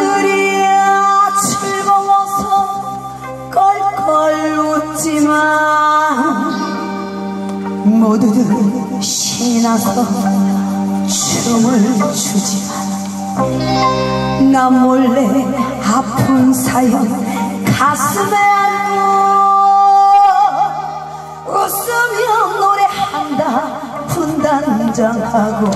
아들이야 즐거워서 껄껄 웃지만 모두들 신나서 춤을 추지만 나 몰래 아픈 사연 가슴에 안고 웃으며 노래한다. 분단장하고.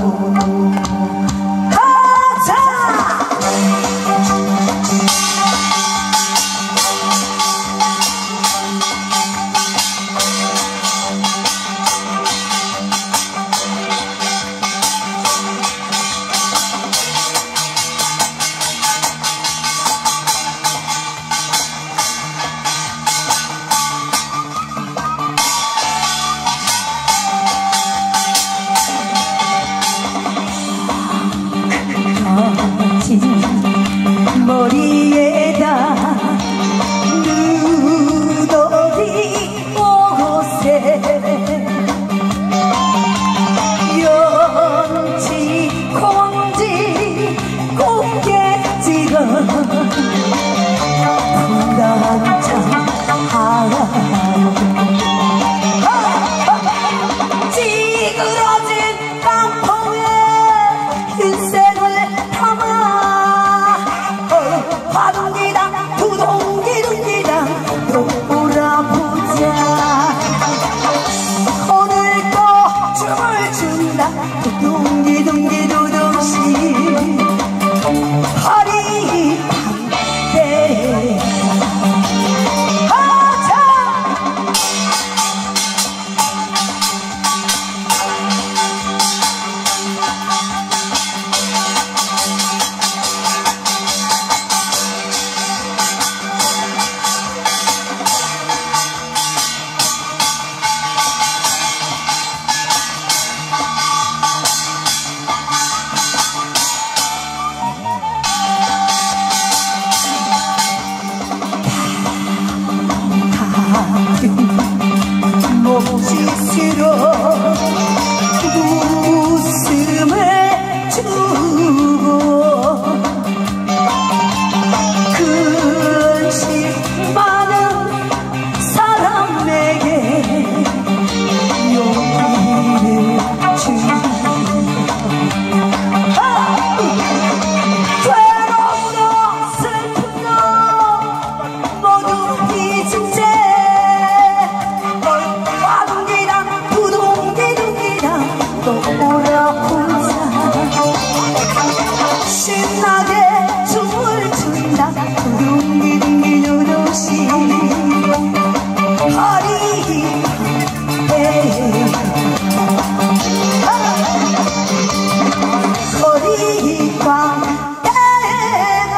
hey, hey, hey. 痛也痛也 똑보라 혼자 신나게 춤을 춘다. 두둥기둥기둥시 거리에 거리가 때가